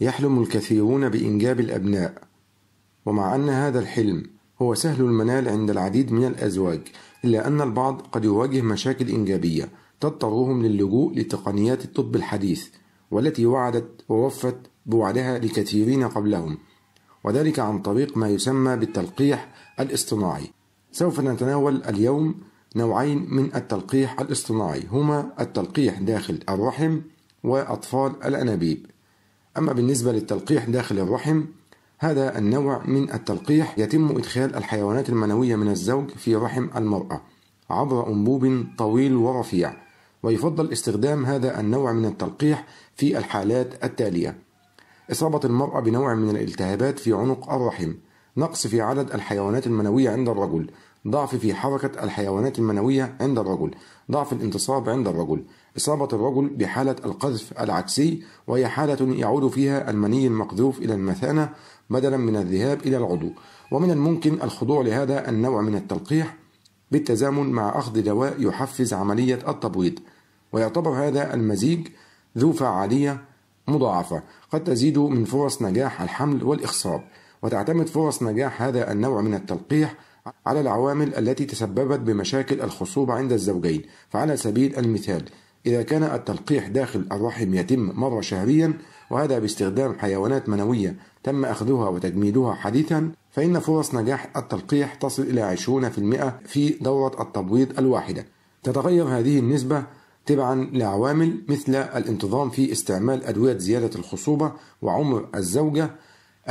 يحلم الكثيرون بإنجاب الأبناء. ومع أن هذا الحلم هو سهل المنال عند العديد من الأزواج إلا أن البعض قد يواجه مشاكل إنجابية تضطرهم للجوء لتقنيات الطب الحديث والتي وعدت ووفت بوعدها لكثيرين قبلهم وذلك عن طريق ما يسمى بالتلقيح الاصطناعي. سوف نتناول اليوم نوعين من التلقيح الاصطناعي هما التلقيح داخل الرحم وأطفال الأنابيب. أما بالنسبة للتلقيح داخل الرحم هذا النوع من التلقيح يتم إدخال الحيوانات المنوية من الزوج في رحم المرأة عبر أنبوب طويل ورفيع ويفضل استخدام هذا النوع من التلقيح في الحالات التالية. إصابة المرأة بنوع من الالتهابات في عنق الرحم نقص في عدد الحيوانات المنوية عند الرجل. ضعف في حركة الحيوانات المنوية عند الرجل. ضعف الانتصاب عند الرجل. إصابة الرجل بحالة القذف العكسي وهي حالة يعود فيها المني المقذوف إلى المثانة بدلا من الذهاب إلى العضو. ومن الممكن الخضوع لهذا النوع من التلقيح بالتزامن مع أخذ دواء يحفز عملية التبويض. ويعتبر هذا المزيج ذو فعالية مضاعفة. قد تزيد من فرص نجاح الحمل والإخصاب. وتعتمد فرص نجاح هذا النوع من التلقيح على العوامل التي تسببت بمشاكل الخصوبة عند الزوجين. فعلى سبيل المثال إذا كان التلقيح داخل الرحم يتم مرة شهريا وهذا باستخدام حيوانات منوية تم أخذها وتجميدها حديثا فإن فرص نجاح التلقيح تصل إلى 20% في دورة التبويض الواحدة. تتغير هذه النسبة تبعا لعوامل مثل الانتظام في استعمال أدوية زيادة الخصوبة وعمر الزوجة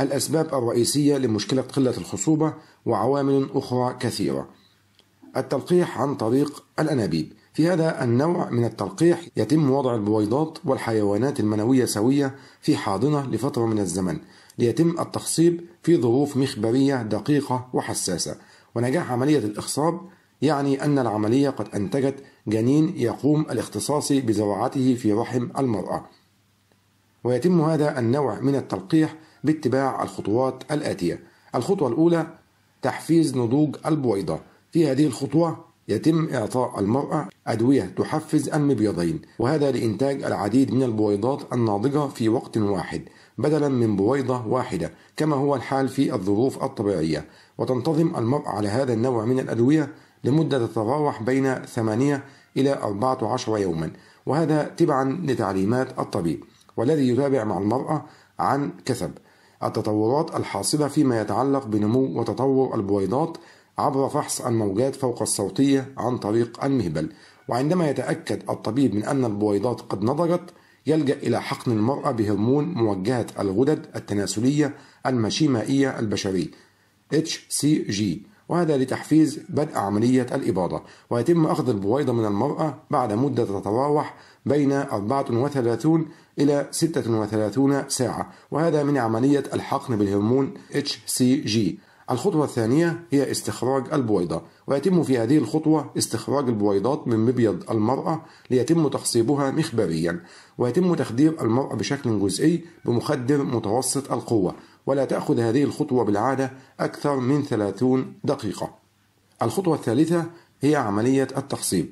الأسباب الرئيسية لمشكلة قلة الخصوبة وعوامل أخرى كثيرة. التلقيح عن طريق الأنابيب. في هذا النوع من التلقيح يتم وضع البويضات والحيوانات المنوية سوية في حاضنة لفترة من الزمن ليتم التخصيب في ظروف مخبرية دقيقة وحساسة. ونجاح عملية الإخصاب يعني أن العملية قد أنتجت جنين يقوم الاختصاص بزراعته في رحم المرأة. ويتم هذا النوع من التلقيح باتباع الخطوات الآتية. الخطوة الأولى تحفيز نضوج البويضة. في هذه الخطوة يتم إعطاء المرأة أدوية تحفز المبيضين وهذا لإنتاج العديد من البويضات الناضجة في وقت واحد بدلا من بويضة واحدة كما هو الحال في الظروف الطبيعية. وتنتظم المرأة على هذا النوع من الأدوية لمدة تتراوح بين 8 إلى 14 يوما وهذا تبعا لتعليمات الطبيب والذي يتابع مع المرأة عن كثب التطورات الحاصلة فيما يتعلق بنمو وتطور البويضات عبر فحص الموجات فوق الصوتية عن طريق المهبل. وعندما يتأكد الطبيب من أن البويضات قد نضجت يلجأ إلى حقن المرأة بهرمون موجهة الغدد التناسلية المشيمائية البشري HCG وهذا لتحفيز بدء عملية الإباضة. ويتم أخذ البويضة من المرأة بعد مدة تتراوح بين 34 إلى 36 ساعة. وهذا من عملية الحقن بالهرمون HCG الخطوة الثانية هي استخراج البويضة ويتم في هذه الخطوة استخراج البويضات من مبيض المرأة ليتم تخصيبها مخبريا ويتم تخدير المرأة بشكل جزئي بمخدر متوسط القوة ولا تأخذ هذه الخطوة بالعادة أكثر من 30 دقيقة. الخطوة الثالثة هي عملية التخصيب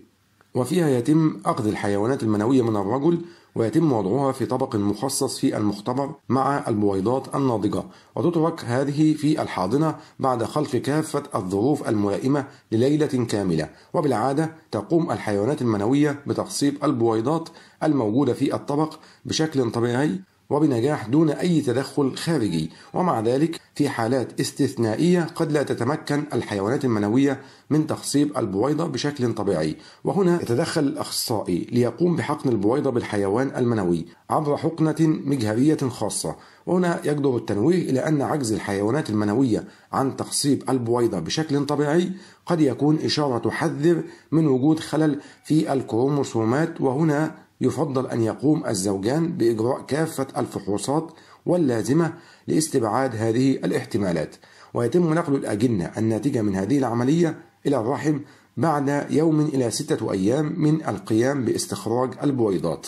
وفيها يتم أخذ الحيوانات المنوية من الرجل ويتم وضعها في طبق مخصص في المختبر مع البويضات الناضجة. وتترك هذه في الحاضنة بعد خلق كافة الظروف الملائمة لليلة كاملة. وبالعادة تقوم الحيوانات المنوية بتخصيب البويضات الموجودة في الطبق بشكل طبيعي وبنجاح دون أي تدخل خارجي. ومع ذلك في حالات استثنائية قد لا تتمكن الحيوانات المنوية من تخصيب البويضة بشكل طبيعي. وهنا يتدخل الأخصائي ليقوم بحقن البويضة بالحيوان المنوي عبر حقنة مجهرية خاصة. وهنا يقدر التنويه إلى أن عجز الحيوانات المنوية عن تخصيب البويضة بشكل طبيعي قد يكون إشارة تحذر من وجود خلل في الكروموسومات. وهنا يفضل أن يقوم الزوجان بإجراء كافة الفحوصات واللازمة لاستبعاد هذه الاحتمالات. ويتم نقل الأجنة الناتجة من هذه العملية إلى الرحم بعد يوم إلى ستة أيام من القيام باستخراج البويضات.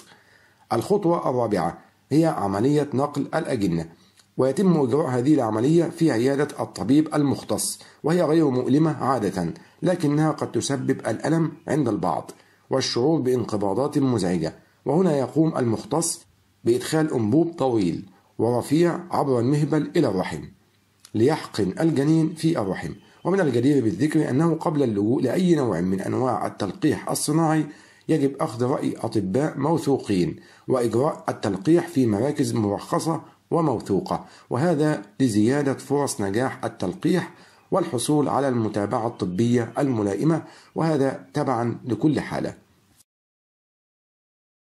الخطوة الرابعة هي عملية نقل الأجنة. ويتم إجراء هذه العملية في عيادة الطبيب المختص وهي غير مؤلمة عادة لكنها قد تسبب الألم عند البعض. والشعور بانقباضات مزعجة. وهنا يقوم المختص بإدخال أنبوب طويل ورفيع عبر المهبل إلى الرحم ليحقن الجنين في الرحم. ومن الجدير بالذكر أنه قبل اللجوء لأي نوع من أنواع التلقيح الصناعي يجب أخذ رأي أطباء موثوقين وإجراء التلقيح في مراكز مرخصة وموثوقة وهذا لزيادة فرص نجاح التلقيح والحصول على المتابعة الطبية الملائمة وهذا تبعا لكل حالة.